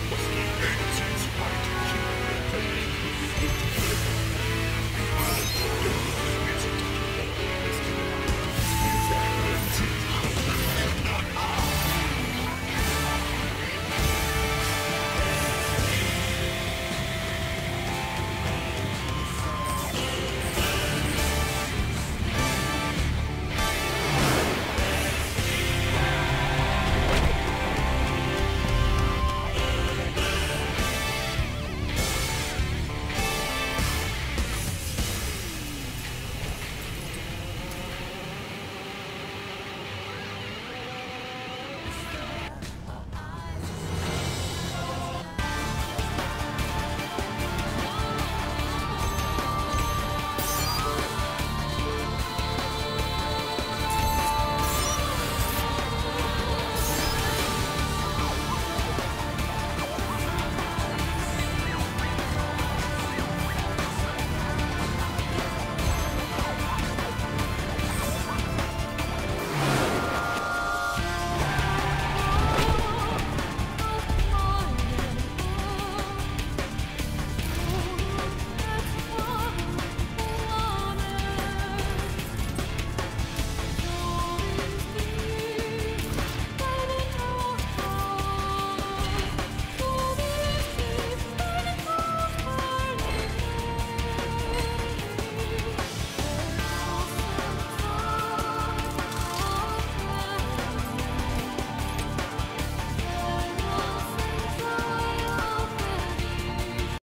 That was Stop.